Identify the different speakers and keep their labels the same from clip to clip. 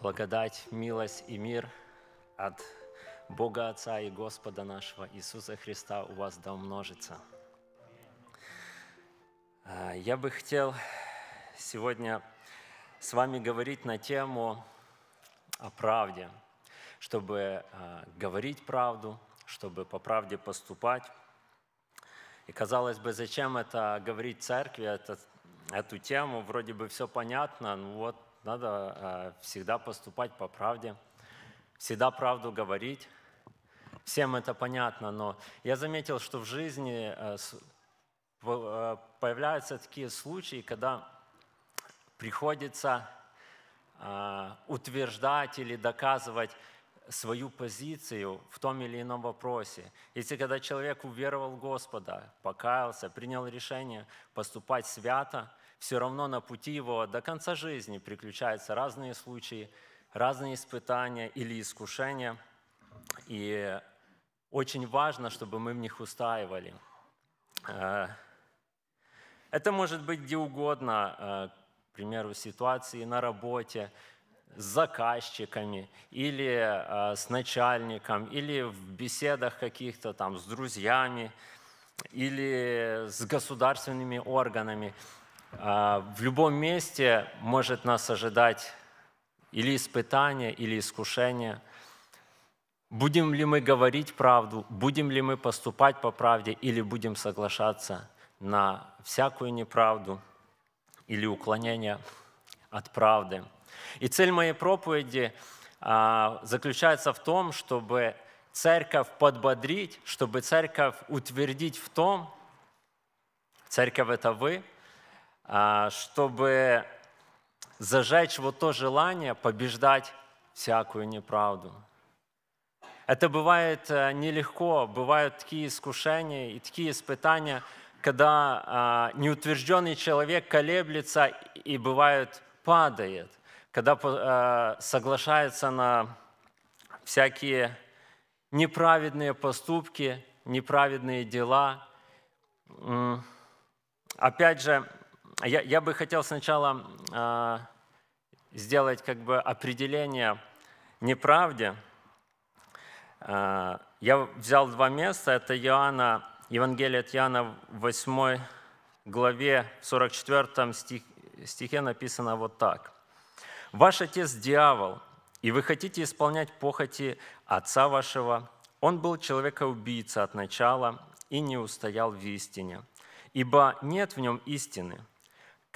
Speaker 1: Благодать, милость и мир от Бога Отца и Господа нашего Иисуса Христа у вас да умножится. А, я бы хотел сегодня с вами говорить на тему о правде, чтобы а, говорить правду, чтобы по правде поступать. И казалось бы, зачем это говорить церкви, это, эту тему, вроде бы все понятно, ну вот надо э, всегда поступать по правде, всегда правду говорить. Всем это понятно, но я заметил, что в жизни э, э, появляются такие случаи, когда приходится утверждать или доказывать свою позицию в том или ином вопросе. Если когда человек уверовал в Господа, покаялся, принял решение поступать свято, все равно на пути его до конца жизни приключаются разные случаи, разные испытания или искушения. И очень важно, чтобы мы в них устаивали. Э, это может быть где угодно, э, к примеру, ситуации на работе, с заказчиками или э, с начальником, или в беседах каких-то там с друзьями, или с государственными органами. А, в любом месте может нас ожидать или испытание, или искушение. Будем ли мы говорить правду, будем ли мы поступать по правде, или будем соглашаться на всякую неправду или уклонение от правды. И цель моей проповеди а, заключается в том, чтобы церковь подбодрить, чтобы церковь утвердить в том, церковь это вы – чтобы зажечь вот то желание побеждать всякую неправду. Это бывает э, нелегко, бывают такие искушения и такие испытания, когда а, неутвержденный человек колеблется и бывает падает, когда э, соглашается на всякие неправедные поступки, неправедные дела. Опять же, я, я бы хотел сначала э, сделать как бы определение неправде. Э, я взял два места. Это Иоанна, Евангелие от Иоанна, 8 главе, 44 стих, стихе написано вот так. «Ваш отец – дьявол, и вы хотите исполнять похоти отца вашего. Он был человека-убийца от начала и не устоял в истине, ибо нет в нем истины.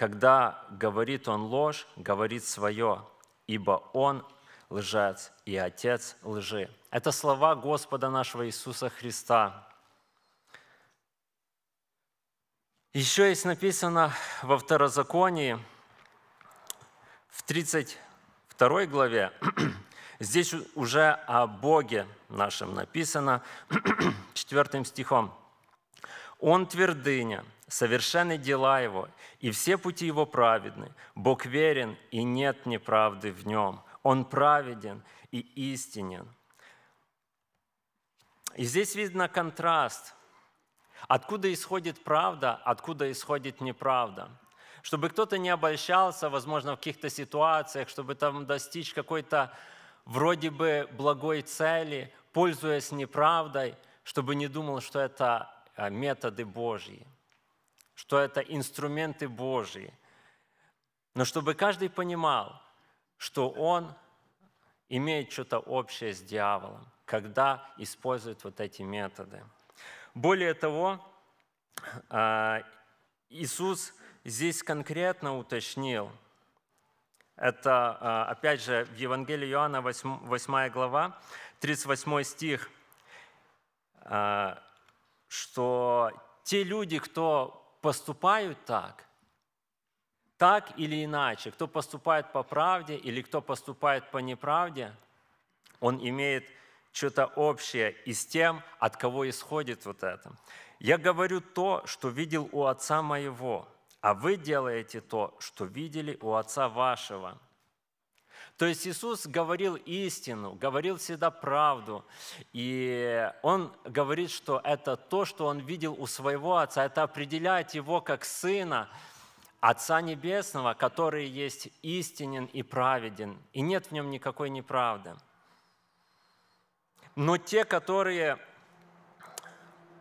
Speaker 1: Когда говорит он ложь, говорит свое, ибо он лжец и отец лжи. Это слова Господа нашего Иисуса Христа. Еще есть написано во Второзаконии, в 32 главе, здесь уже о Боге нашем написано, 4 стихом. «Он твердыня, совершенны дела Его, и все пути Его праведны. Бог верен, и нет неправды в Нем. Он праведен и истинен. И здесь видно контраст. Откуда исходит правда, откуда исходит неправда. Чтобы кто-то не обольщался, возможно, в каких-то ситуациях, чтобы там достичь какой-то вроде бы благой цели, пользуясь неправдой, чтобы не думал, что это а, методы Божьи что это инструменты Божьи. Но чтобы каждый понимал, что он имеет что-то общее с дьяволом, когда использует вот эти методы. Более того, а, Иисус здесь конкретно уточнил, это, а, опять же, в Евангелии Иоанна 8 глава, 38 стих, а, что те люди, кто поступают так, так или иначе, кто поступает по правде или кто поступает по неправде, он имеет что-то общее и с тем, от кого исходит вот это. Я говорю то, что видел у Отца моего, а вы делаете то, что видели у Отца вашего – то есть Иисус говорил истину, говорил всегда правду. И Он говорит, что это то, что Он видел у своего Отца, это определяет Его как Сына, Отца Небесного, который есть истинен и праведен, и нет в нем никакой неправды. Но те, которые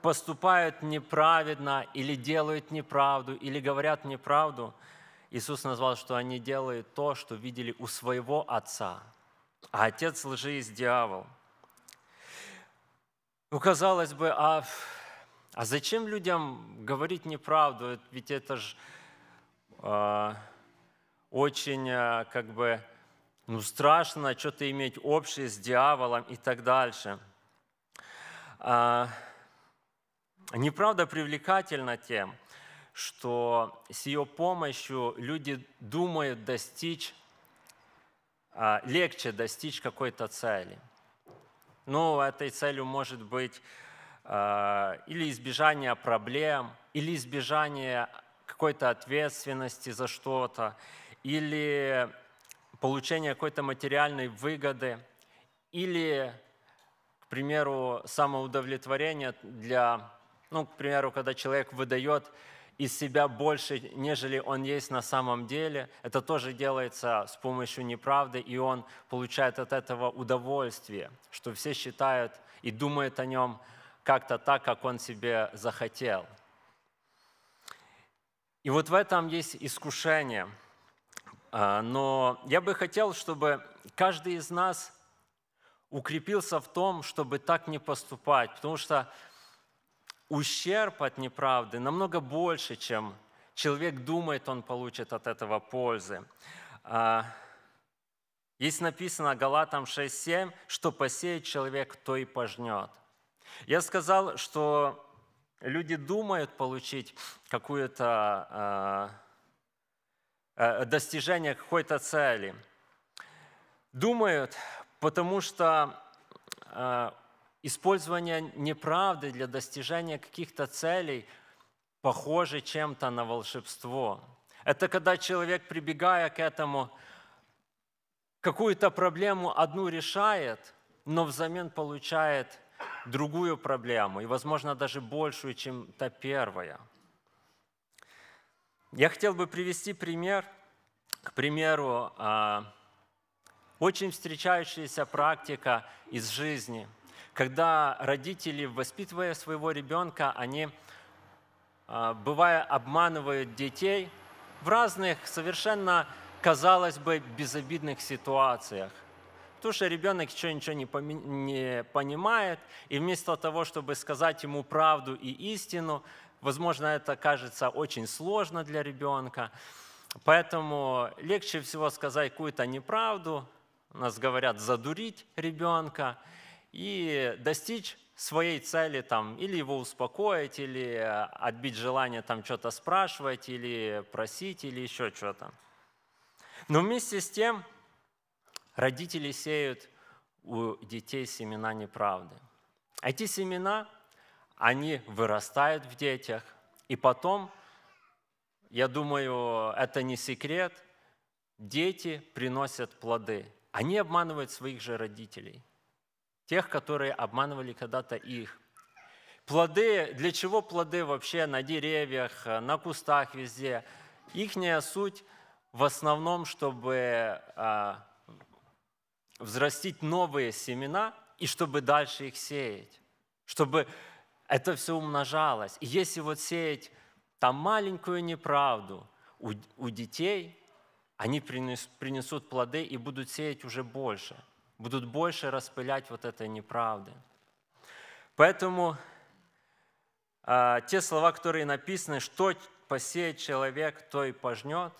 Speaker 1: поступают неправедно или делают неправду, или говорят неправду, Иисус назвал, что они делают то, что видели у своего Отца. А Отец лжи есть дьявол. Ну, казалось бы, а, а зачем людям говорить неправду? Ведь это же э, очень э, как бы ну, страшно что-то иметь общее с дьяволом и так дальше. Э, неправда привлекательна тем, что с ее помощью люди думают достичь, э, легче достичь какой-то цели. Ну, этой целью может быть э, или избежание проблем, или избежание какой-то ответственности за что-то, или получение какой-то материальной выгоды, или, к примеру, самоудовлетворение для, ну, к примеру, когда человек выдает из себя больше, нежели он есть на самом деле. Это тоже делается с помощью неправды, и он получает от этого удовольствие, что все считают и думают о нем как-то так, как он себе захотел – и вот в этом есть искушение. А, но я бы хотел, чтобы каждый из нас укрепился в том, чтобы так не поступать, потому что ущерб от неправды намного больше, чем человек думает, он получит от этого пользы. А, есть написано Галатам 6.7, что посеет человек, то и пожнет. Я сказал, что люди думают получить какое-то э, достижение какой-то цели. Думают, потому что использование неправды для достижения каких-то целей похоже чем-то на волшебство. Это когда человек, прибегая к этому, какую-то проблему одну решает, но взамен получает другую проблему, и, возможно, даже большую, чем та первая. Я хотел бы привести пример, к примеру, а, очень встречающаяся практика из жизни, когда родители, воспитывая своего ребенка, они, а, бывая, обманывают детей в разных совершенно, казалось бы, безобидных ситуациях – Потому что ребенок еще ничего не, понимает, и вместо того, чтобы сказать ему правду и истину, возможно, это кажется очень сложно для ребенка. Поэтому легче всего сказать какую-то неправду, у нас говорят, задурить ребенка и достичь своей цели, там, или его успокоить, или отбить желание там что-то спрашивать, или просить, или еще что-то. Но вместе с тем родители сеют у детей семена неправды. Эти семена, они вырастают в детях, и потом, я думаю, это не секрет, дети приносят плоды. Они обманывают своих же родителей, тех, которые обманывали когда-то их. Плоды, для чего плоды вообще на деревьях, на кустах, везде? Ихняя суть в основном, чтобы а, взрастить новые семена и чтобы дальше их сеять, чтобы это все умножалось. И если вот сеять там маленькую неправду у, у детей, они принес, принесут плоды и будут сеять уже больше, будут больше распылять вот этой неправды. Поэтому э, те слова, которые написаны, что посеет человек, то и пожнет,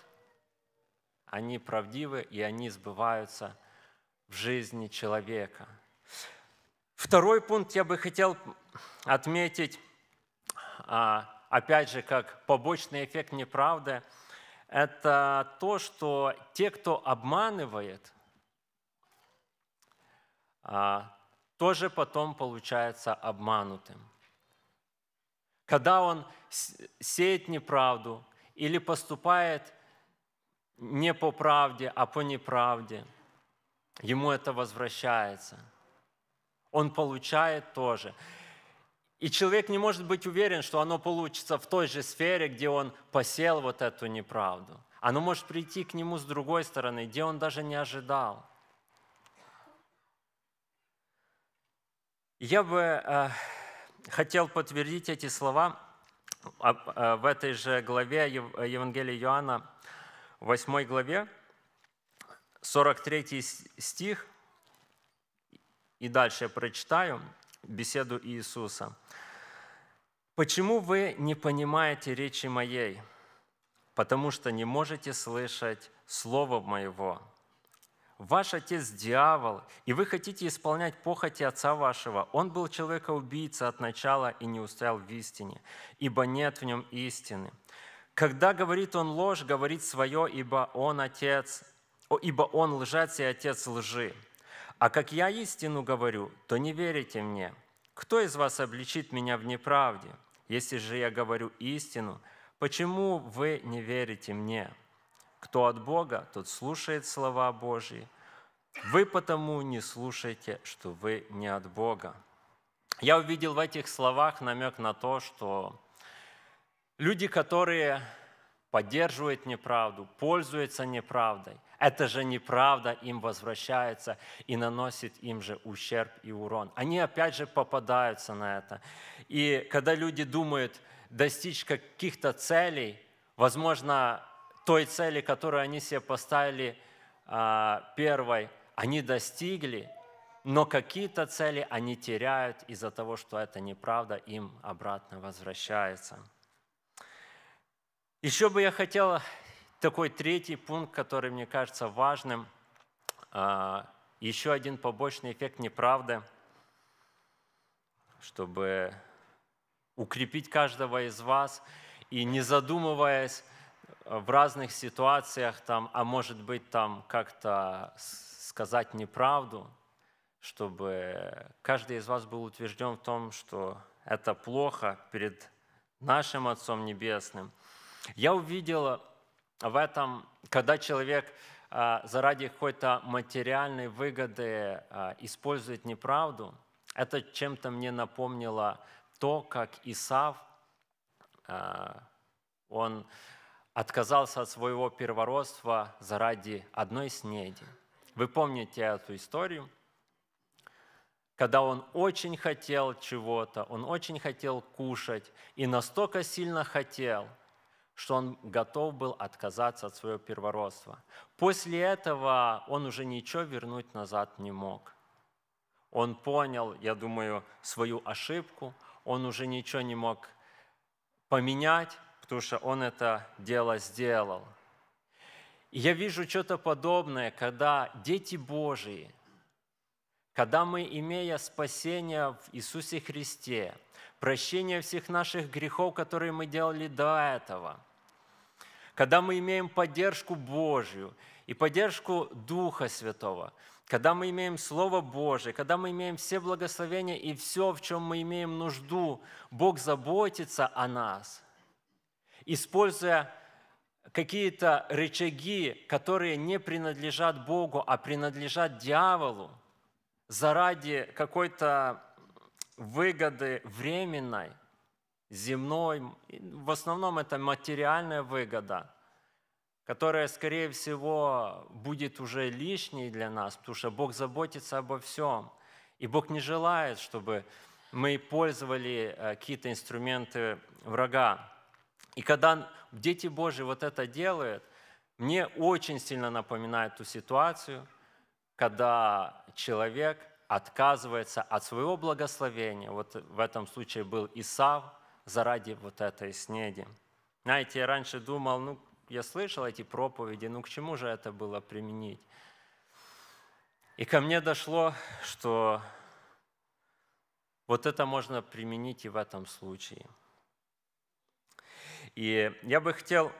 Speaker 1: они правдивы и они сбываются в жизни человека. Второй пункт я бы хотел отметить, а, опять же, как побочный эффект неправды, это то, что те, кто обманывает, тоже потом получается обманутым. Когда он сеет неправду или поступает не по правде, а по неправде – ему это возвращается. Он получает тоже. И человек не может быть уверен, что оно получится в той же сфере, где он посел вот эту неправду. Оно может прийти к нему с другой стороны, где он даже не ожидал. Я бы э, хотел подтвердить эти слова э, в этой же главе Евангелия Иоанна, 8 главе, 43 стих, и дальше я прочитаю беседу Иисуса. «Почему вы не понимаете речи моей? Потому что не можете слышать Слово моего. Ваш отец дьявол, и вы хотите исполнять похоти отца вашего. Он был человека-убийца от начала и не устоял в истине, ибо нет в нем истины. Когда говорит он ложь, говорит свое, ибо он отец, ибо он лжец и отец лжи. А как я истину говорю, то не верите мне. Кто из вас обличит меня в неправде? Если же я говорю истину, почему вы не верите мне? Кто от Бога, тот слушает слова Божьи. Вы потому не слушаете, что вы не от Бога. Я увидел в этих словах намек на то, что люди, которые поддерживают неправду, пользуются неправдой – это же неправда им возвращается и наносит им же ущерб и урон. Они опять же попадаются на это. И когда люди думают достичь каких-то целей, возможно, той цели, которую они себе поставили а, первой, они достигли, но какие-то цели они теряют из-за того, что это неправда им обратно возвращается. Еще бы я хотел такой третий пункт, который мне кажется важным. А, еще один побочный эффект неправды, чтобы укрепить каждого из вас и не задумываясь в разных ситуациях, там, а может быть там как-то сказать неправду, чтобы каждый из вас был утвержден в том, что это плохо перед нашим Отцом Небесным. Я увидела в этом, когда человек а, заради какой-то материальной выгоды а, использует неправду, это чем-то мне напомнило то, как Исав, он отказался от своего первородства заради одной снеди. Вы помните эту историю? Когда он очень хотел чего-то, он очень хотел кушать и настолько сильно хотел – что он готов был отказаться от своего первородства. После этого он уже ничего вернуть назад не мог. Он понял, я думаю, свою ошибку, он уже ничего не мог поменять, потому что он это дело сделал. И я вижу что-то подобное, когда дети Божии, когда мы, имея спасение в Иисусе Христе, прощение всех наших грехов, которые мы делали до этого – когда мы имеем поддержку Божью и поддержку Духа Святого, когда мы имеем Слово Божие, когда мы имеем все благословения и все, в чем мы имеем нужду, Бог заботится о нас, используя какие-то рычаги, которые не принадлежат Богу, а принадлежат дьяволу, заради какой-то выгоды временной, земной, в основном это материальная выгода, которая, скорее всего, будет уже лишней для нас, потому что Бог заботится обо всем. И Бог не желает, чтобы мы пользовали э, какие-то инструменты врага. И когда дети Божьи вот это делают, мне очень сильно напоминает ту ситуацию, когда человек отказывается от своего благословения. Вот в этом случае был Исав – заради вот этой снеди. Знаете, я раньше думал, ну, я слышал эти проповеди, ну к чему же это было применить? И ко мне дошло, что вот это можно применить и в этом случае. И я бы хотел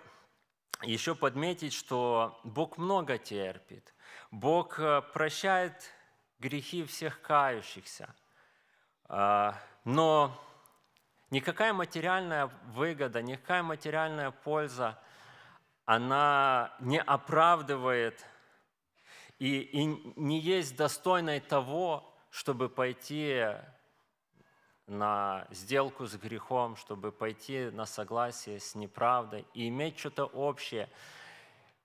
Speaker 1: еще подметить, что Бог много терпит. Бог э, прощает грехи всех кающихся. А, но Никакая материальная выгода, никакая материальная польза, она не оправдывает и, и не есть достойной того, чтобы пойти на сделку с грехом, чтобы пойти на согласие с неправдой и иметь что-то общее.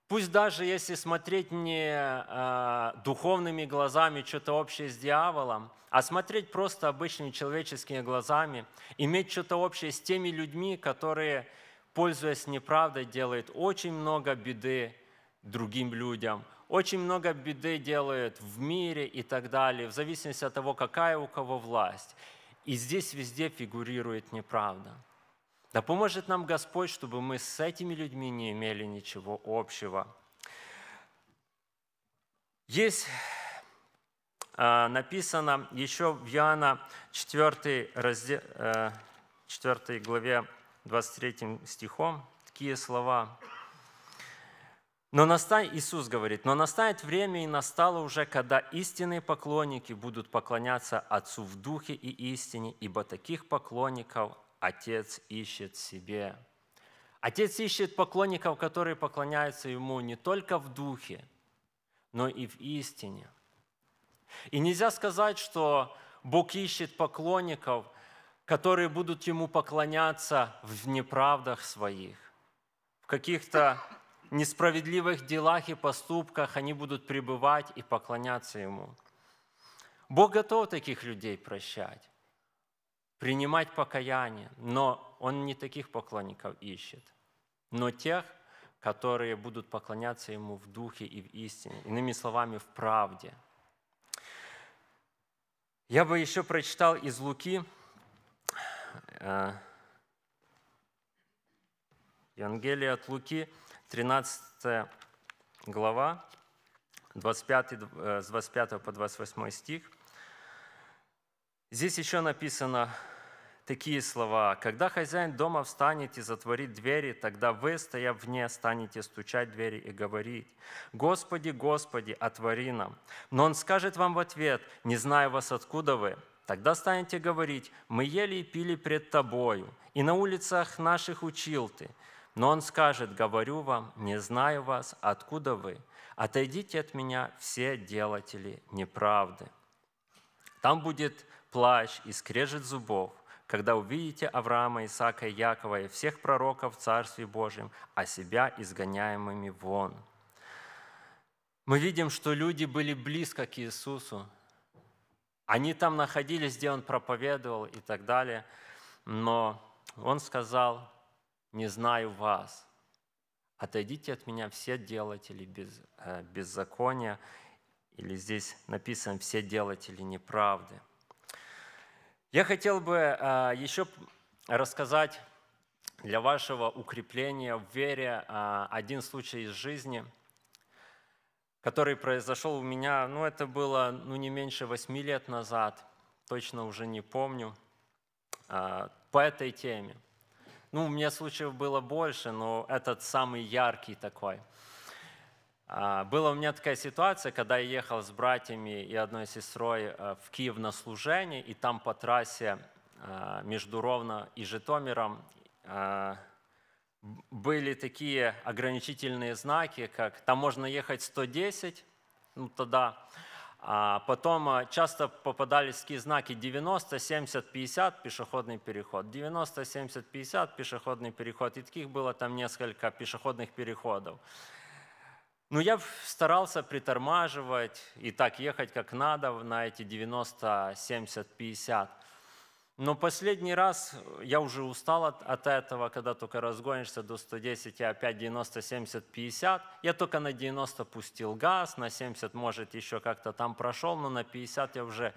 Speaker 1: Пусть даже если смотреть не э, духовными глазами, что-то общее с дьяволом, а смотреть просто обычными человеческими глазами, иметь что-то общее с теми людьми, которые, пользуясь неправдой, делают очень много беды другим людям, очень много беды делают в мире и так далее, в зависимости от того, какая у кого власть. И здесь везде фигурирует неправда. Да поможет нам Господь, чтобы мы с этими людьми не имели ничего общего. Есть а, написано еще в Иоанна 4, раздел, 4 главе 23 стихом такие слова. Но настанет, Иисус говорит, но настанет время и настало уже, когда истинные поклонники будут поклоняться Отцу в Духе и истине, ибо таких поклонников Отец ищет себе. Отец ищет поклонников, которые поклоняются Ему не только в Духе, но и в истине. И нельзя сказать, что Бог ищет поклонников, которые будут Ему поклоняться в неправдах своих, в каких-то несправедливых делах и поступках они будут пребывать и поклоняться Ему. Бог готов таких людей прощать, принимать покаяние, но Он не таких поклонников ищет, но тех, которые будут поклоняться Ему в духе и в истине, иными словами, в правде. Я бы еще прочитал из Луки, э, Евангелие от Луки, 13 глава, 25, э, с 25 по 28 стих. Здесь еще написано такие слова. «Когда хозяин дома встанет и затворит двери, тогда вы, стоя вне, станете стучать двери и говорить, «Господи, Господи, отвори нам!» Но он скажет вам в ответ, «Не знаю вас, откуда вы». Тогда станете говорить, «Мы ели и пили пред Тобою, и на улицах наших учил Ты». Но он скажет, говорю вам, не знаю вас, откуда вы. Отойдите от меня все делатели неправды. Там будет плащ и скрежет зубов, когда увидите Авраама, Исаака Якова и всех пророков в Царстве Божьем, а себя изгоняемыми вон. Мы видим, что люди были близко к Иисусу. Они там находились, где Он проповедовал и так далее. Но Он сказал, не знаю вас. Отойдите от меня все делатели без, э, беззакония, или здесь написано все делатели неправды. Я хотел бы э, еще рассказать для вашего укрепления в вере э, один случай из жизни, который произошел у меня, ну это было ну, не меньше восьми лет назад, точно уже не помню, э, по этой теме – ну, у меня случаев было больше, но этот самый яркий такой. А, была у меня такая ситуация, когда я ехал с братьями и одной сестрой э, в Киев на служение, и там по трассе э, между Ровно и Житомиром э, были такие ограничительные знаки, как там можно ехать 110, ну тогда, потом а, часто попадались такие знаки 90, 70, 50 пешеходный переход, 90, 70, 50 пешеходный переход. И таких было там несколько пешеходных переходов. Но я старался притормаживать и так ехать как надо на эти 90, 70, 50. Но последний раз я уже устал от, от этого, когда только разгонишься до 110 и опять 90, 70, 50. Я только на 90 пустил газ, на 70, может, еще как-то там прошел, но на 50 я уже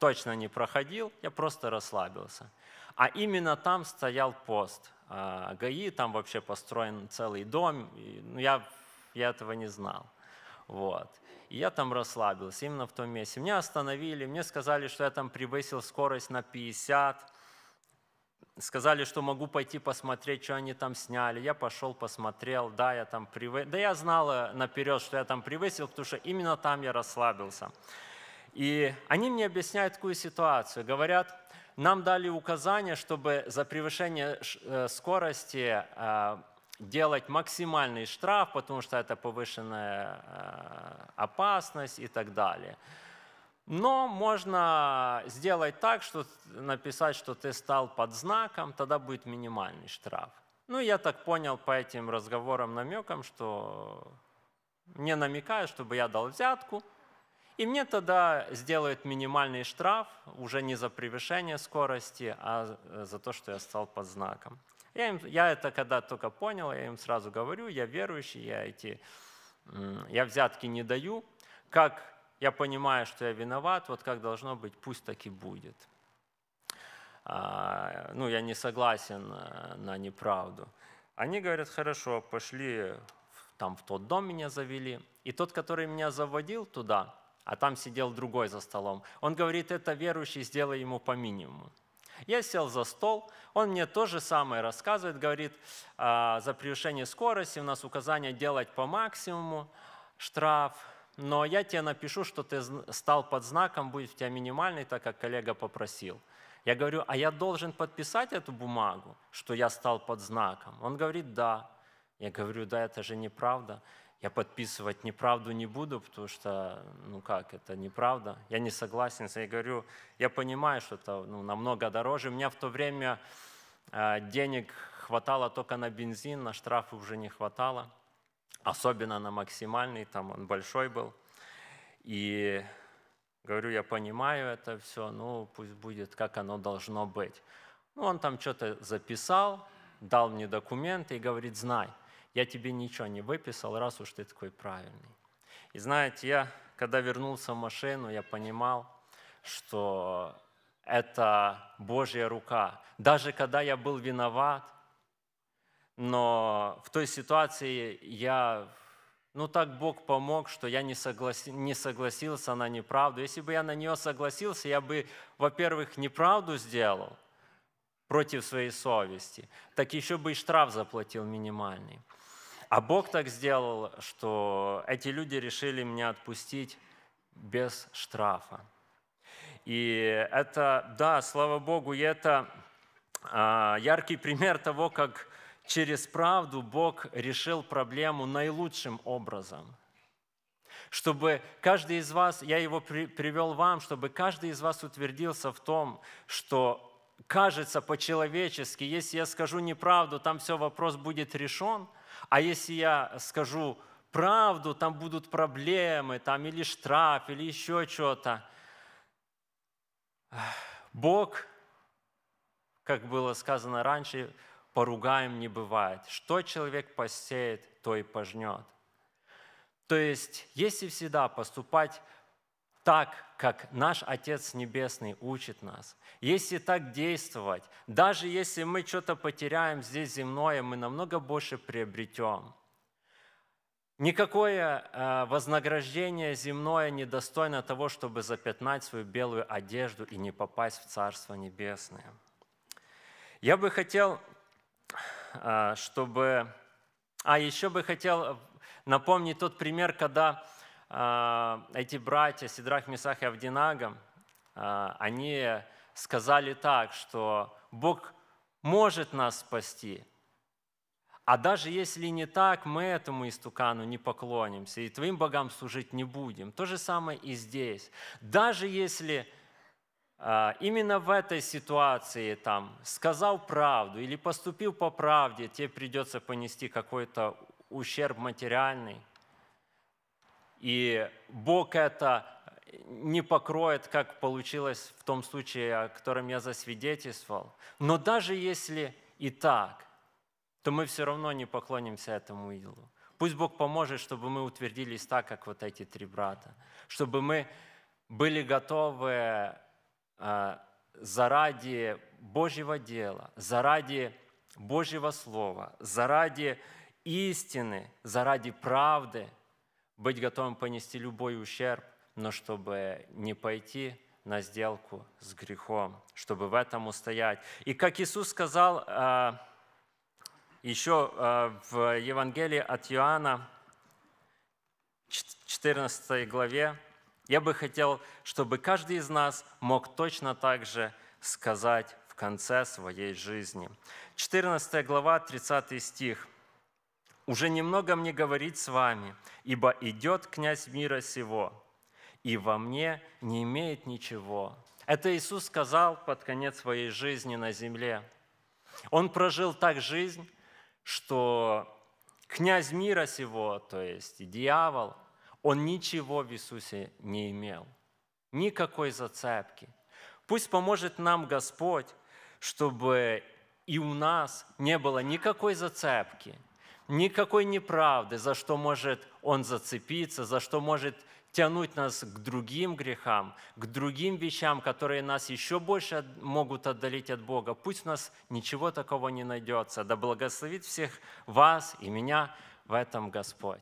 Speaker 1: точно не проходил, я просто расслабился. А именно там стоял пост а, ГАИ, там вообще построен целый дом, ну, я, я этого не знал. Вот. И я там расслабился, именно в том месте. Меня остановили, мне сказали, что я там превысил скорость на 50, сказали, что могу пойти посмотреть, что они там сняли. Я пошел, посмотрел, да, я там превысил. Да я знала наперед, что я там превысил, потому что именно там я расслабился. И они мне объясняют такую ситуацию. Говорят, нам дали указание, чтобы за превышение э, скорости э, делать максимальный штраф, потому что это повышенная э, опасность и так далее. Но можно сделать так, что написать, что ты стал под знаком, тогда будет минимальный штраф. Ну, я так понял по этим разговорам, намекам, что мне намекают, чтобы я дал взятку, и мне тогда сделают минимальный штраф уже не за превышение скорости, а за то, что я стал под знаком. Я, им, я это когда только понял, я им сразу говорю, я верующий, я, эти, я взятки не даю. Как я понимаю, что я виноват, вот как должно быть, пусть так и будет. А, ну, я не согласен э, на неправду. Они говорят, хорошо, пошли, там в тот дом меня завели. И тот, который меня заводил туда, а там сидел другой за столом, он говорит, это верующий, сделай ему по минимуму. Я сел за стол, он мне то же самое рассказывает, говорит, «А, за превышение скорости у нас указание делать по максимуму, штраф, но я тебе напишу, что ты стал под знаком, будет у тебя минимальный, так как коллега попросил. Я говорю, а я должен подписать эту бумагу, что я стал под знаком? Он говорит, да. Я говорю, да, это же неправда. Я подписывать неправду не буду, потому что, ну как, это неправда. Я не согласен. Я говорю, я понимаю, что это ну, намного дороже. У меня в то время э, денег хватало только на бензин, на штрафы уже не хватало особенно на максимальный, там он большой был. И говорю, я понимаю это все, ну пусть будет, как оно должно быть. Ну, он там что-то записал, дал мне документы и говорит, знай, я тебе ничего не выписал, раз уж ты такой правильный. И знаете, я, когда вернулся в машину, я понимал, что это Божья рука. Даже когда я был виноват, но в той ситуации я, ну так Бог помог, что я не, согласи, не согласился на неправду. Если бы я на нее согласился, я бы, во-первых, неправду сделал против своей совести, так еще бы и штраф заплатил минимальный. А Бог так сделал, что эти люди решили меня отпустить без штрафа. И это, да, слава Богу, и это а, яркий пример того, как через правду Бог решил проблему наилучшим образом. Чтобы каждый из вас, я его привел вам, чтобы каждый из вас утвердился в том, что кажется по-человечески, если я скажу неправду, там все, вопрос будет решен, а если я скажу правду, там будут проблемы, там или штраф, или еще что-то. Бог, как было сказано раньше, поругаем не бывает. Что человек посеет, то и пожнет. То есть, если всегда поступать так, как наш Отец Небесный учит нас, если так действовать, даже если мы что-то потеряем здесь земное, мы намного больше приобретем. Никакое э, вознаграждение земное не достойно того, чтобы запятнать свою белую одежду и не попасть в Царство Небесное. Я бы хотел а, чтобы... А еще бы хотел напомнить тот пример, когда эти братья Сидрах, Месах и Авдинага, а, они сказали так, что Бог может нас спасти, а даже если не так, мы этому истукану не поклонимся и твоим богам служить не будем. То же самое и здесь. Даже если а, именно в этой ситуации там, сказал правду или поступил по правде, тебе придется понести какой-то ущерб материальный. И Бог это не покроет, как получилось в том случае, о котором я засвидетельствовал. Но даже если и так, то мы все равно не поклонимся этому идолу. Пусть Бог поможет, чтобы мы утвердились так, как вот эти три брата, чтобы мы были готовы а, заради Божьего дела, заради Божьего Слова, заради истины, заради правды, быть готовым понести любой ущерб, но чтобы не пойти на сделку с грехом, чтобы в этом устоять. И как Иисус сказал а, еще а, в Евангелии от Иоанна, 14 главе, я бы хотел, чтобы каждый из нас мог точно так же сказать в конце своей жизни. 14 глава, 30 стих. «Уже немного мне говорить с вами, ибо идет князь мира сего, и во мне не имеет ничего. Это Иисус сказал под конец своей жизни на земле. Он прожил так жизнь, что князь мира сего, то есть дьявол, он ничего в Иисусе не имел, никакой зацепки. Пусть поможет нам Господь, чтобы и у нас не было никакой зацепки, никакой неправды, за что может Он зацепиться, за что может тянуть нас к другим грехам, к другим вещам, которые нас еще больше могут отдалить от Бога. Пусть у нас ничего такого не найдется. Да благословит всех вас и меня в этом Господь.